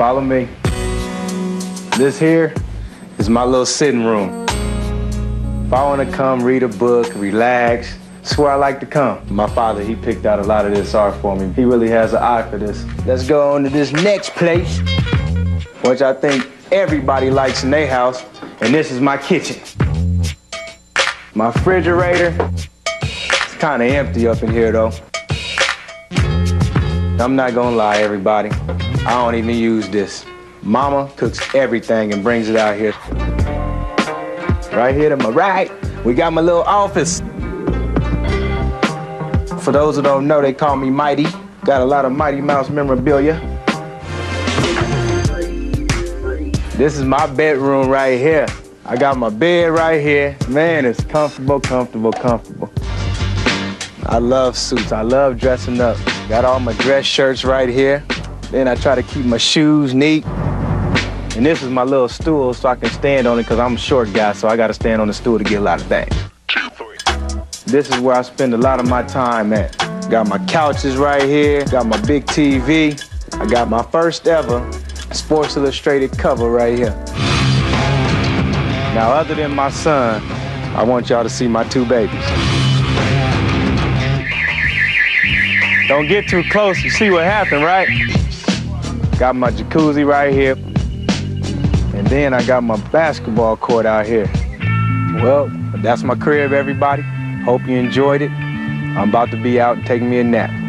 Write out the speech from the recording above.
Follow me. This here is my little sitting room. If I want to come read a book, relax, it's where I like to come. My father, he picked out a lot of this art for me. He really has an eye for this. Let's go on to this next place, which I think everybody likes in their house, and this is my kitchen. My refrigerator, it's kind of empty up in here though. I'm not gonna lie, everybody. I don't even use this. Mama cooks everything and brings it out here. Right here to my right, we got my little office. For those who don't know, they call me Mighty. Got a lot of Mighty Mouse memorabilia. This is my bedroom right here. I got my bed right here. Man, it's comfortable, comfortable, comfortable. I love suits. I love dressing up. Got all my dress shirts right here. Then I try to keep my shoes neat. And this is my little stool so I can stand on it because I'm a short guy, so I got to stand on the stool to get a lot of things. This is where I spend a lot of my time at. Got my couches right here, got my big TV. I got my first ever Sports Illustrated cover right here. Now, other than my son, I want y'all to see my two babies. Don't get too close, you see what happened, right? Got my jacuzzi right here. And then I got my basketball court out here. Well, that's my crib, everybody. Hope you enjoyed it. I'm about to be out and taking me a nap.